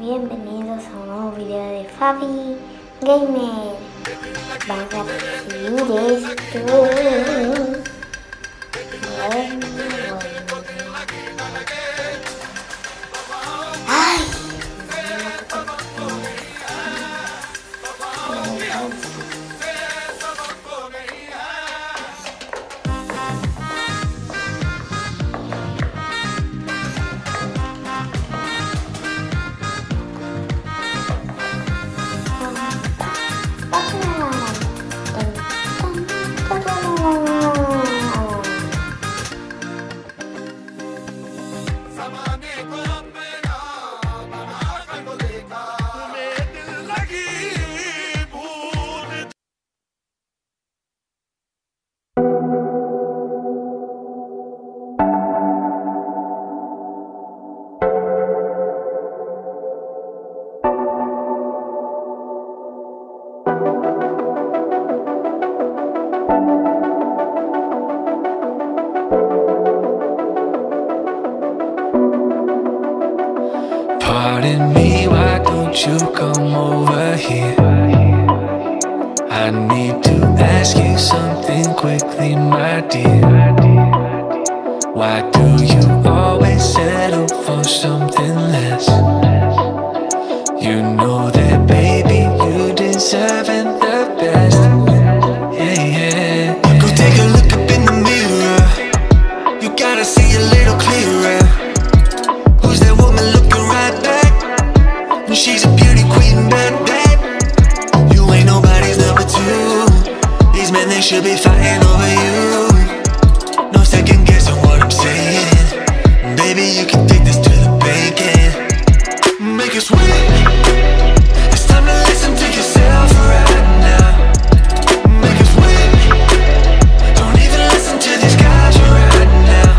Bienvenidos a un nuevo video de Fabi Gamer. Vamos a recibir esto. Why don't you come over here? I need to ask you something quickly, my dear. Why do you always settle for something less? You know that, baby, you deserving the best. You can take this to the bank and make us win. It's time to listen yourself right now. Make. Don't even listen to these guys right now.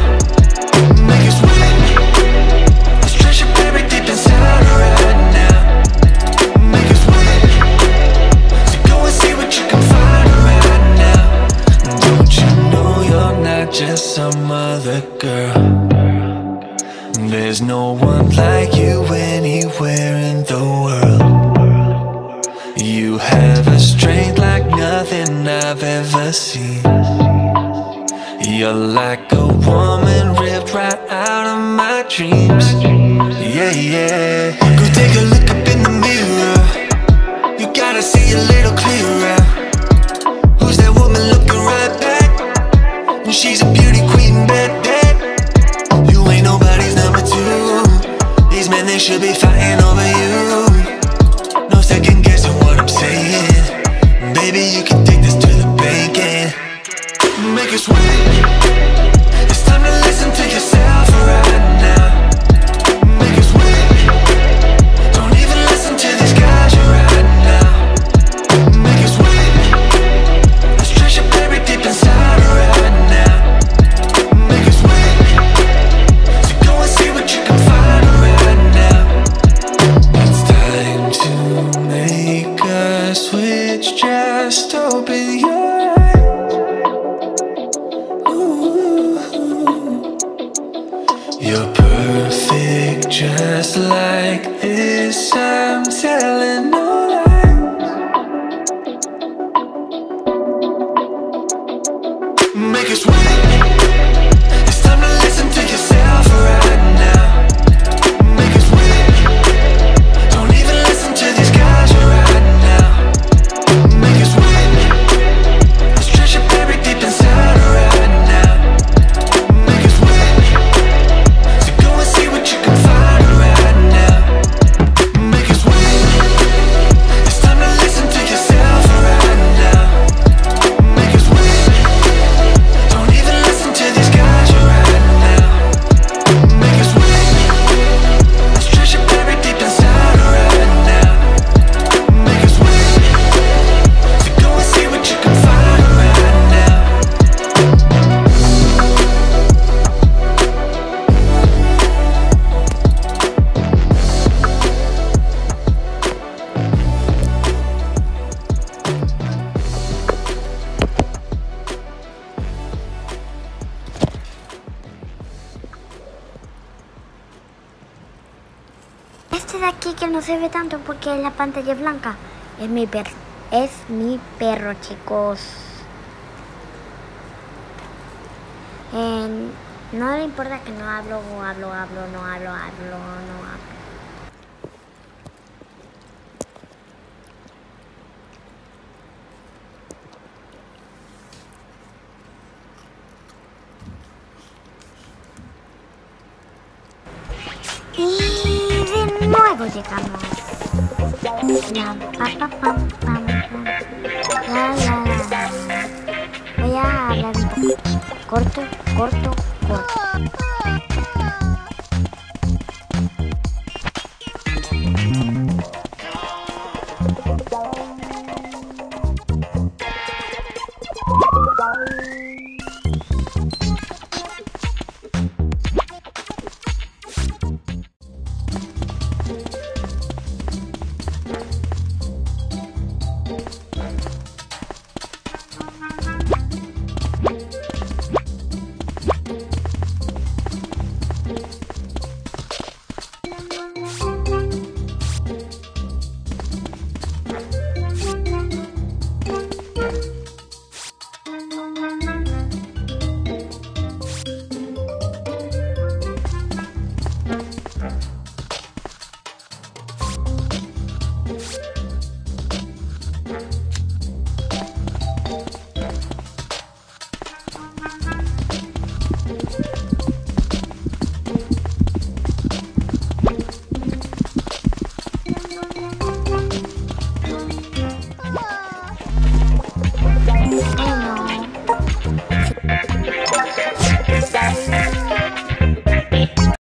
Make. Let's treasure buried deep inside right now. Make. So go and see what you can find right now. Don't you know you're not just some other girl? There's no one like you anywhere in the world. You have a strength like nothing I've ever seen. You're like a woman ripped right out of my dreams. Yeah, yeah. Go take a look up in the mirror. You gotta see a little clearer. You're perfect just like this. I'm telling aquí que no se ve tanto porque la pantalla es blanca. Es mi perro. Es mi perro, chicos. No le importa que no hablo hablo, hablo, no hablo, hablo, no hablo. De nuevo llegamos. La, pa, pa, pam, pam. La, la, la, la. Voy a hablar un poco. Corto, corto, corto.